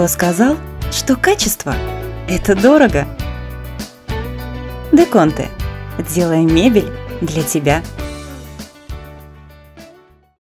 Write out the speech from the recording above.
Кто сказал, что качество – это дорого? Деконте. Делаем мебель для тебя –